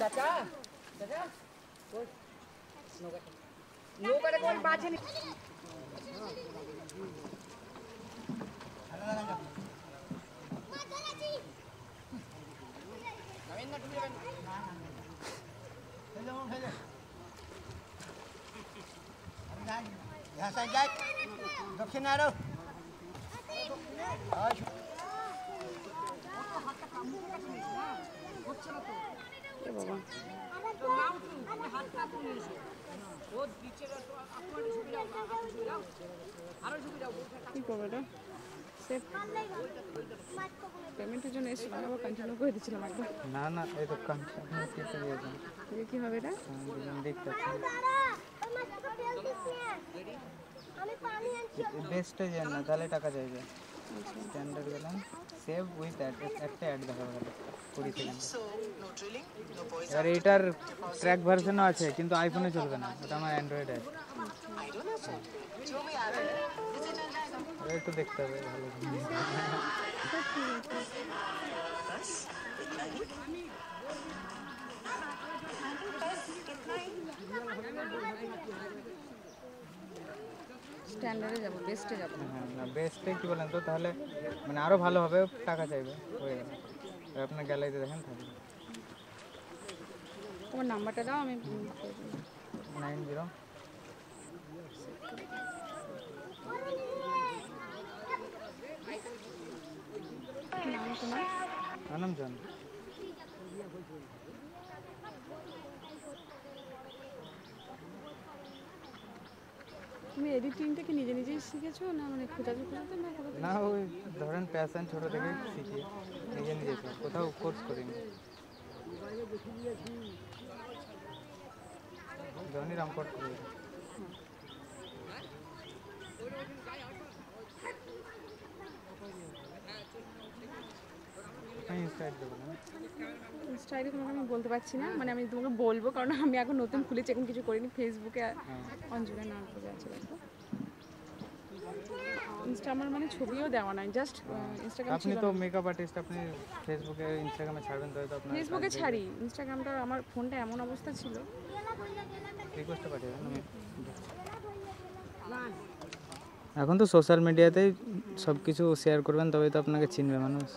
চাচা চাচা। ওই নৌকাটা নৌকাটা কোন বাজে নি? দক্ষিণ আরও কি করব এটা সেফ পেমেন্টের জন্য এসে আবার কন্টিনিউ করে দিয়েছিলাম একবার। না না এই তো কন্টিনিউ করতে কেটে দিয়েছেন দিয়ে কি হবে এটা? দেখতে আমি পানি আনছি। বেস্টে যান না তাহলে টাকা যাবে স্ট্যান্ডার্ড গেলাম। সেভ উইথ অ্যাড একটা অ্যাড দেখা গেল কুড়ি সেকেন্ড এবার এটার ট্র্যাক ভার্সনও আছে কিন্তু আইফোনে চলবে না ওটা আমার অ্যান্ড্রয়েডে আছে একটু দেখতে হবে ভালো স্ট্যান্ডার্ডে যাব বেস্টে যাব। হ্যাঁ না বেস্টে কি বলেন তো তাহলে মানে আরও ভালো হবে টাকা চাইবে হয়ে গেল এবার আপনার গ্যালারিতে দেখেন থাকবে তোমার নাম্বারটা দাও আমি নাইন জিরো নাম তোমার আনন্দ জন তুমি এডিটিংটা কি নিজে নিজেই শিখেছো না মানে খোঁজাতে খোঁজাতে না না ওই ধরেন প্যাশন ছোটো থেকে শিখি নিজে নিজে কোথাও কোর্স করিনি। জনি রামকট করি হ্যাঁ ইনস্টাইট দেবো না স্টাইলে তোমাকে আমি বলতে পারছি না মানে আমি তোমাকে বলব কারণ আমি এখন নতুন খুলেছি এখন কিছু করিনি ফেসবুকে অঞ্জনা নাম করে আছে ইনস্টা আমার মানে ছবিও দেওয়া নাই জাস্ট ইনস্টাগ্রাম আপনি তো মেকআপ আর্টিস্ট আপনি ফেসবুকে ইনস্টাগ্রামে ছাড়বেন তবে তো আপনার ফেসবুকে ছাড়ি ইনস্টাগ্রামটা আমার ফোনটা এমন অবস্থা ছিল। রিকোয়েস্টটা পাঠিয়ে এখন তো সোশ্যাল মিডিয়াতেই সব কিছু শেয়ার করবেন তবেই তো আপনাকে চিনবে মানুষ।